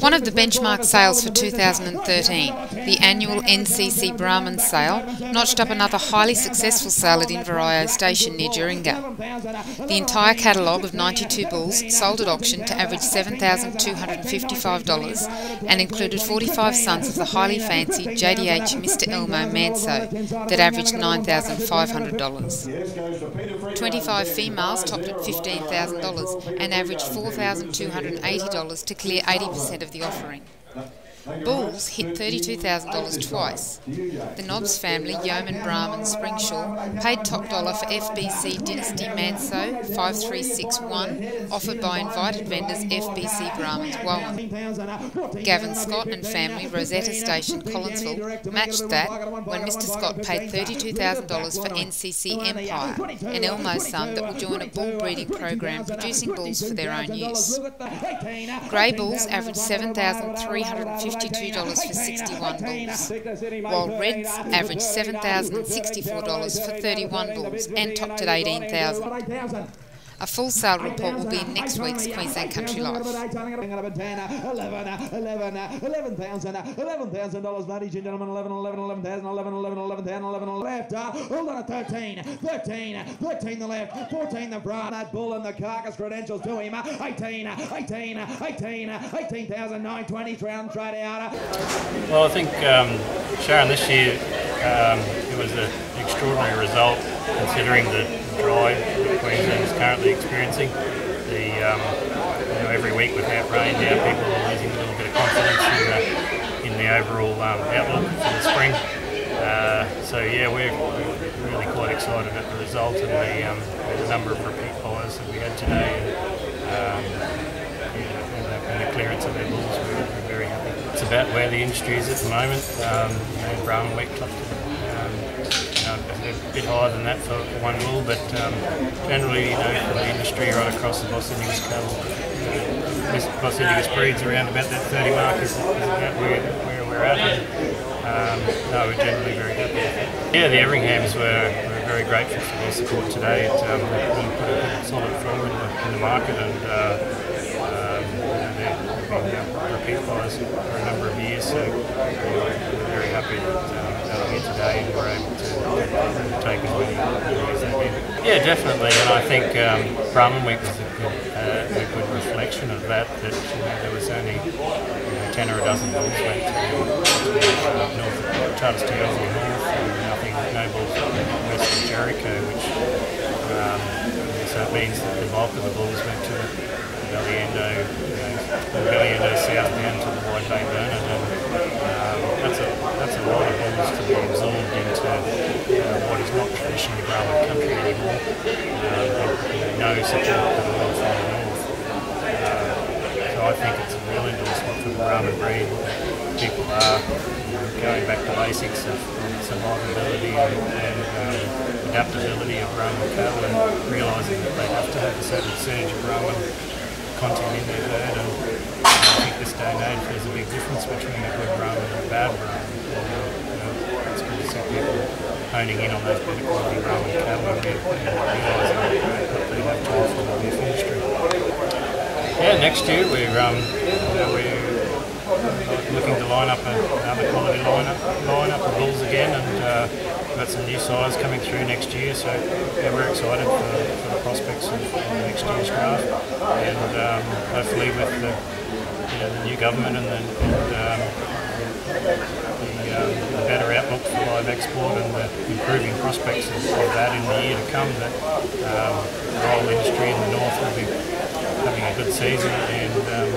One of the benchmark sales for 2013, the annual NCC Brahman sale, notched up another highly successful sale at Inverrio Station near Duaringa. The entire catalogue of 92 bulls sold at auction to average $7,255 and included 45 sons of the highly fancied JDH Mr. Elmo Manso that averaged $9,500. 25 females topped at $15,000 and averaged $4,280 to clear 80% of the offering. Bulls hit $32,000 twice. The Nobbs family, Yeoman Brahman Springsure, paid top dollar for FBC Dynasty Manso 5361, offered by invited vendors FBC Brahmans Wallen. Gavin Scott and family, Rosetta Station, Collinsville, matched that when Mr. Scott paid $32,000 for NCC Empire, an Elmo son that will join a bull breeding program producing bulls for their own use. Grey bulls averaged 7,350 $52 for 61 bulls, while Reds averaged $7,064 for 31 bulls and topped at 18,000. A full sale report will be in next week's Queensland Country Life. $11,000, ladies and gentlemen. 11, 11, 11,000, 11, 11, 11, 11 left. Hold on at 13, 13, 13 the left, 14 the front. That bull and the carcass credentials to him. 18, 18, 18, 18,920 round straight out. Well, I think um, Sharon this year um, it was an extraordinary result considering the dry that Queensland is currently experiencing. The um, you know, every week without rain now, people are losing a little bit of confidence in the, in the overall um, outlook for the spring. Uh, so yeah, we're really quite excited at the result and the, um, the number of repeat buyers that we had today, and, um, yeah, and, the, and, the, clearance of their bulls. We're, we're, very happy. It's about where the industry is at the moment. Um, you know, Brahman cluster a bit higher than that for one bull, but um, generally, you know, for the industry right across the Indicus cattle, uh, Bos Indicus breeds around about that 30 mark is, is about where, where we're at. And, um, no, we're generally very happy. Yeah, the Everinghams were, were very grateful for their support today. It um, really put a solid floor in the, in the market and uh, um, repeat buyers for a number of years, so we're very happy that they're here today and we're able to take as many as. Yeah, definitely, and I think um, Brahman Week was a good, uh, a good reflection of that, that you know, there was only you know, 10 or a dozen bulls went to, north of Charters Towers North, and nothing, no west of Jericho, which um, so it means that the bulk of the bulls went to Down to the Wide Bay Burnett, and um, that's a that's a lot of bulls to be absorbed into uh, what is not traditionally Brahman country anymore. Um, no support at all from the north. Uh, so I think it's a real endorsement for the Brahman breed. People are going back to basics of survivability and, and um, adaptability of Brahman cattle and realising that they have to have a certain surge of Brahman content in their herd. And think this day and age there's a big difference between a good Brahman and a bad Brahman. You know, it's good to see people honing in on those better quality Brahman cattle and, realising what they have to the industry. Yeah, next year we're um, we're looking to line up another quality lineup lineup of bulls again and. Uh, got some new size coming through next year, so yeah, we're excited for, for the prospects of, next year's draft, and um, hopefully with the, you know, the new government and the, and, um, the, um, the, better outlook for live export and the improving prospects of, that in the year to come, that um, the whole industry in the north will be having a good season and um,